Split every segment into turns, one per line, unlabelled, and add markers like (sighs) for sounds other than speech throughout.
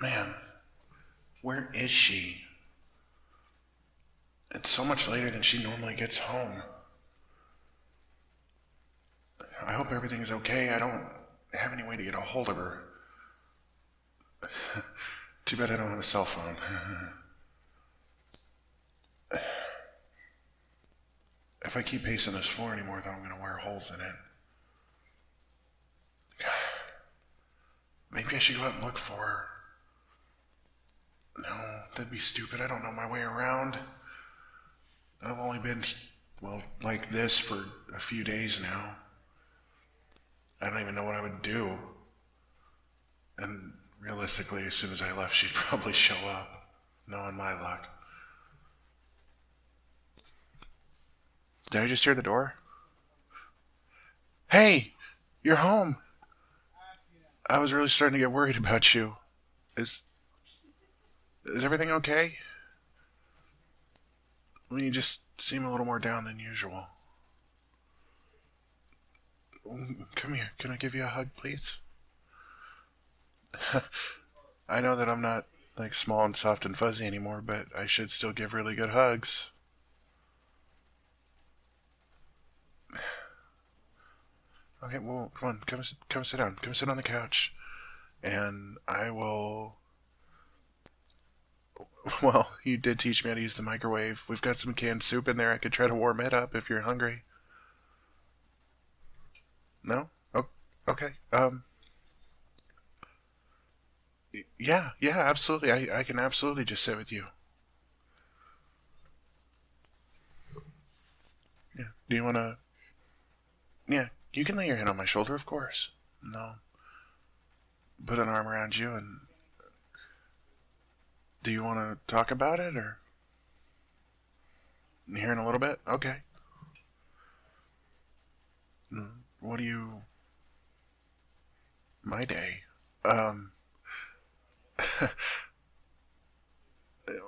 Man, where is she? It's so much later than she normally gets home. I hope everything's okay. I don't have any way to get a hold of her. (laughs) Too bad I don't have a cell phone. (laughs) if I keep pacing this floor anymore, then I'm going to wear holes in it. (sighs) Maybe I should go out and look for her. No, that'd be stupid. I don't know my way around. I've only been, well, like this for a few days now. I don't even know what I would do. And realistically, as soon as I left, she'd (laughs) probably show up, knowing my luck. Did I just hear the door? Hey, you're home. I was really starting to get worried about you. Is is everything okay? I mean, you just seem a little more down than usual. Come here. Can I give you a hug, please? (laughs) I know that I'm not like small and soft and fuzzy anymore, but I should still give really good hugs. (sighs) Okay, well, come on, come come sit down. Come sit on the couch, and I will. (laughs) Well, you did teach me how to use the microwave. We've got some canned soup in there. I could try to warm it up if you're hungry. No? Oh, okay. Um. Yeah, yeah, absolutely. I, I can absolutely just sit with you. Yeah. Do you want to? Yeah, you can lay your hand on my shoulder, of course. No. Put an arm around you and. Do you want to talk about it or? Here in a little bit? Okay. Hmm, what do you. My day. Um. (laughs)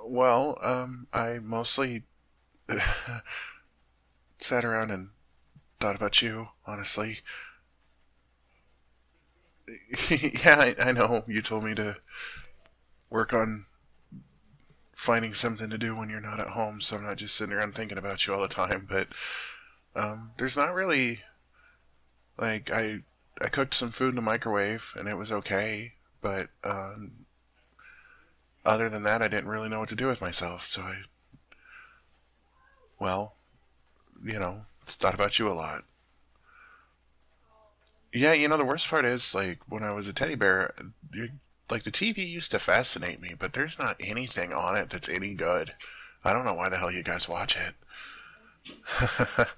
well, um, I mostly (laughs) sat around and thought about you, honestly. (laughs) yeah, I, I, know. You told me to work on finding something to do when you're not at home, so I'm not just sitting around thinking about you all the time. (laughs) But um, there's not really like I I cooked some food in the microwave and it was okay, but um, other than that, I didn't really know what to do with myself. So I, well, you know, thought about you a lot. Yeah, you know, the worst part is, like, when I was a teddy bear, like, the TV used to fascinate me, but there's not anything on it that's any good. I don't know why the hell you guys watch it. (laughs)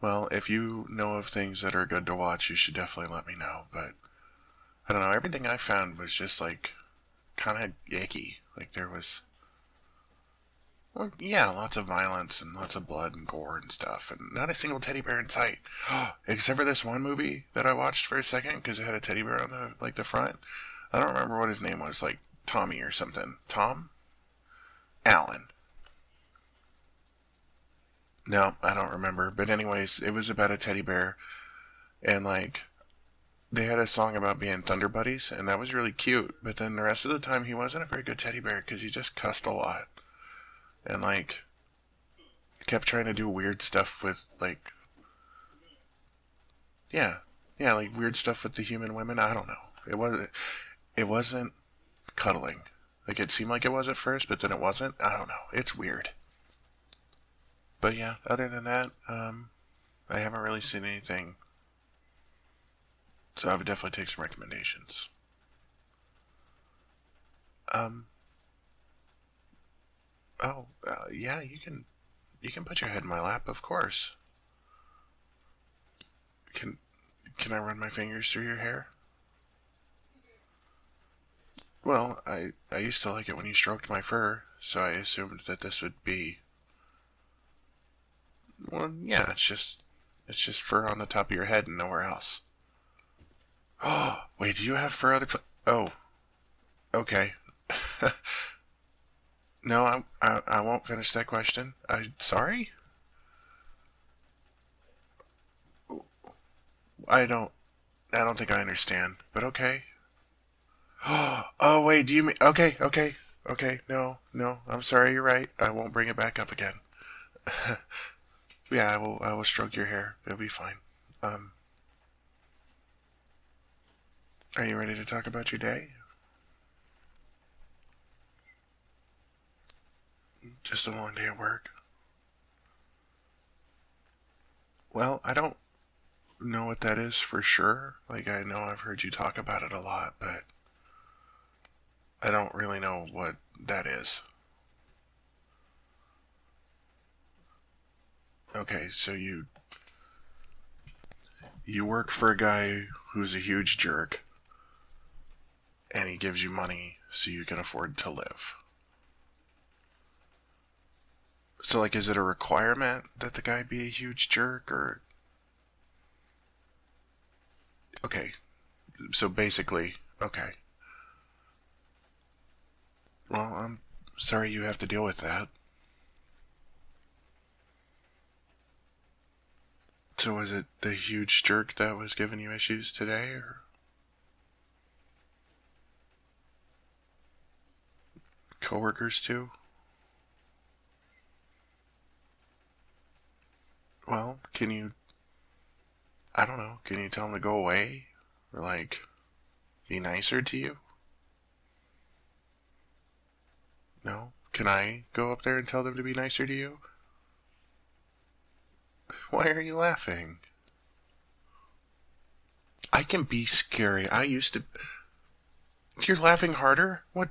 well, if you know of things that are good to watch, you should definitely let me know, but I don't know, everything I found was just, like, kind of icky. Like, there was yeah, lots of violence and lots of blood and gore and stuff, and not a single teddy bear in sight, (gasps) except for this one movie that I watched for a second because it had a teddy bear on the like the front. I don't remember what his name was, like Tommy or something. Tom, Alan. No, I don't remember. But anyways, it was about a teddy bear, and like they had a song about being Thunder Buddies, and that was really cute. But then the rest of the time, he wasn't a very good teddy bear because he just cussed a lot and like kept trying to do weird stuff with like yeah yeah like weird stuff with the human women. I don't know. It wasn't it wasn't cuddling. Like it seemed like it was at first but then it wasn't. I don't know. It's weird. But yeah other than that um i haven't really seen anything. So i would definitely take some recommendations. Um Oh, uh, yeah, you can you can put your head in my lap, of course. Can can I run my fingers through your hair? Well, I I used to like it when you stroked my fur, so I assumed that this would be Well, yeah, it's just it's just fur on the top of your head and nowhere else. Oh, (gasps) wait, do you have fur other pla- Oh. Okay. (laughs) No, I, I, I won't finish that question. I sorry. I don't. I don't think I understand, but okay. (gasps) Oh, wait, do you mean. Okay, okay, okay. No, no, I'm sorry, you're right. I won't bring it back up again. (laughs) yeah, I will, I will stroke your hair. It'll be fine. Um. Are you ready to talk about your day? Just a long day at work. Well, I don't know what that is for sure. Like, I know I've heard you talk about it a lot, but I don't really know what that is. Okay, so you you work for a guy who's a huge jerk and he gives you money so you can afford to live. So like is it a requirement that the guy be a huge jerk or Okay. So basically, okay. Well, I'm sorry you have to deal with that. So was it the huge jerk that was giving you issues today or coworkers too? Well, can you I don't know. Can you tell him to go away? Or, like, be nicer to you? No? Can I go up there and tell them to be nicer to you? Why are you laughing? I can be scary. I used to. You're laughing harder? What?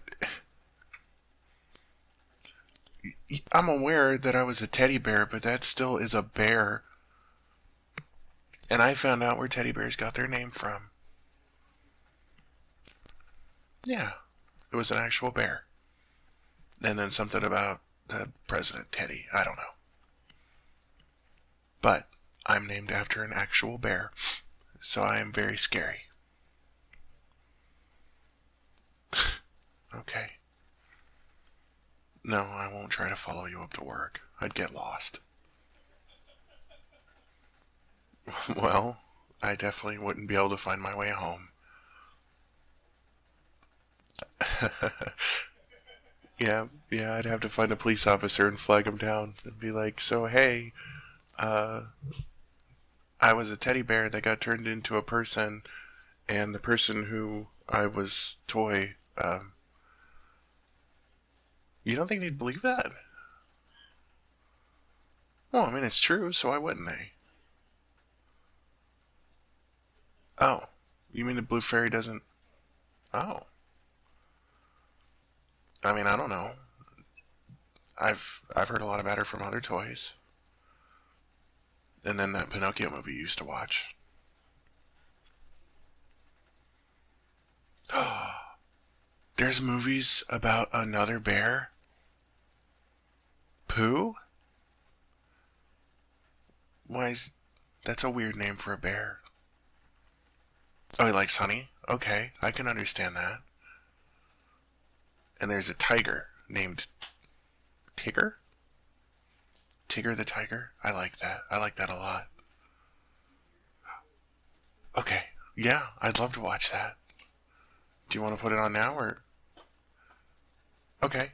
I'm aware that I was a teddy bear, but that still is a bear. And I found out where teddy bears got their name from. Yeah, it was an actual bear. And then something about the President Teddy. I don't know. But I'm named after an actual bear, so I am very scary. (laughs) okay. No, I won't try to follow you up to work. I'd get lost. (laughs) Well, I definitely wouldn't be able to find my way home. (laughs) yeah, yeah, I'd have to find a police officer and flag him down and be like, "So hey, uh, I was a teddy bear that got turned into a person, and the person who I was toy, um, you don't think they'd believe that? Well, I mean, it's true, so why wouldn't they? Oh, you mean the blue fairy doesn't? Oh. I mean, I don't know. I've I've heard a lot about her from other toys. And then that Pinocchio movie you used to watch. (gasps) Oh, There's movies about another bear? Pooh? Why is that's a weird name for a bear. Oh, he likes honey? Okay, I can understand that. And there's a tiger named Tigger? Tigger the tiger? I like that. I like that a lot. Okay, yeah, I'd love to watch that. Do you want to put it on now or? Okay,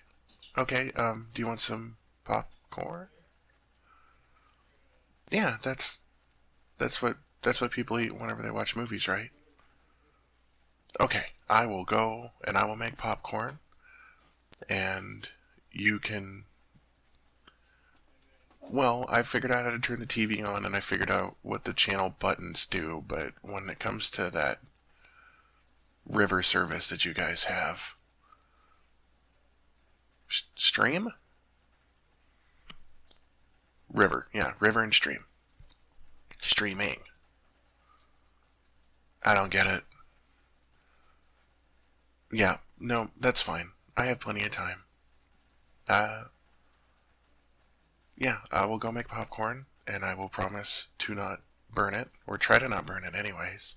okay. Um, do you want some popcorn? Yeah, that's that's what that's what people eat whenever they watch movies, right? okay, I will go and I will make popcorn, and you can. Well, I figured out how to turn the TV on and I figured out what the channel buttons do, but when it comes to that river service that you guys have, stream? River, yeah, river and stream. Streaming. I don't get it. Yeah, no, that's fine. I have plenty of time. Uh, yeah, I will go make popcorn, and I will promise to not burn it, or try to not burn it anyways.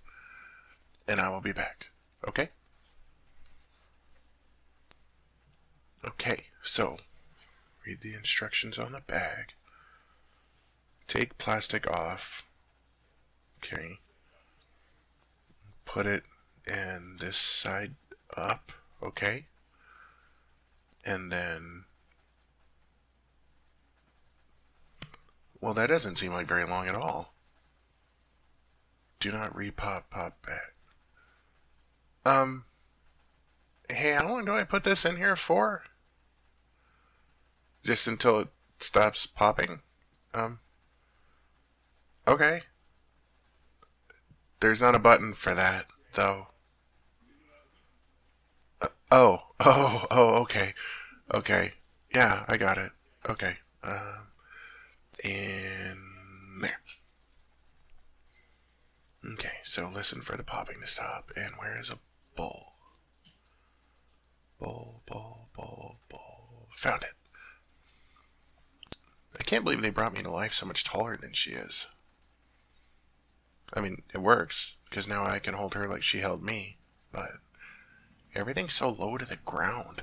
And I will be back. Okay? Okay, so, read the instructions on the bag. Take plastic off. Okay. put it in this side up, okay? And then. Well, that doesn't seem like very long at all. Do not repop pop back. Um. Hey, how long do I put this in here for? Just until it stops popping? Um. Okay. There's not a button for that, though. Uh, oh, (laughs) oh, oh, okay. Okay. Yeah, I got it. Okay. Um, and there. Okay, so listen for the popping to stop. And where is a bowl? Bowl, bowl, bowl, bowl. Found it. I can't believe they brought me to life so much taller than she is. I mean, it works, because now I can hold her like she held me, but everything's so low to the ground.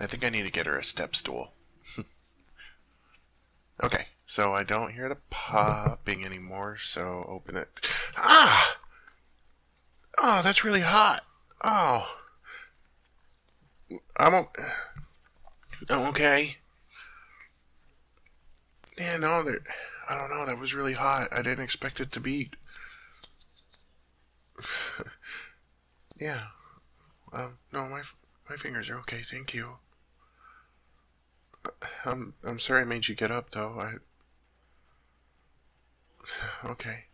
I think I need to get her a step stool. (laughs) okay, so I don't hear the popping anymore, so open it. Ah! Oh, that's really hot. Oh. I'm, okay. Yeah, no, there. I don't know. That was really hot. I didn't expect it to be. (laughs) yeah. Um. No, my my fingers are okay. Thank you. I'm I'm sorry I made you get up though. I. (sighs) Okay.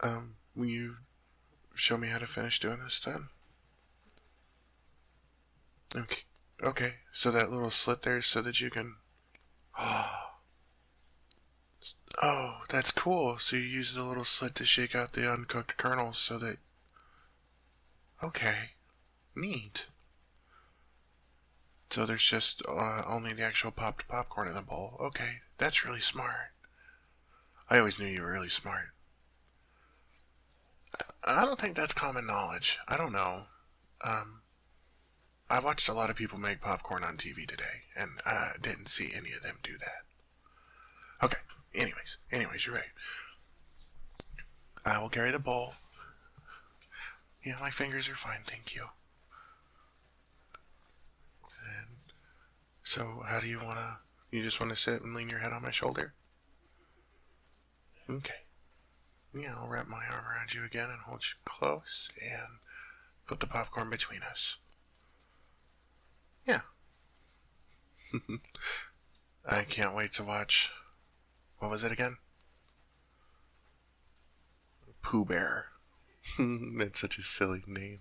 Um. Will you show me how to finish doing this then? Okay. Okay. So that little slit there, so that you can. Oh. (gasps) Oh, that's cool. So you use the little slit to shake out the uncooked kernels so that. Okay. Neat. So there's just uh, only the actual popped popcorn in the bowl. Okay, that's really smart. I always knew you were really smart. I don't think that's common knowledge. I don't know. Um, I watched a lot of people make popcorn on TV today, and I didn't see any of them do that. Okay. Anyways, anyways, you're right. I will carry the bowl. Yeah, my fingers are fine, thank you. And so, how do you want to? You just want to sit and lean your head on my shoulder? Okay. Yeah, I'll wrap my arm around you again and hold you close and put the popcorn between us. Yeah. (laughs) I can't wait to watch what was it again? Pooh Bear. (laughs) That's such a silly name.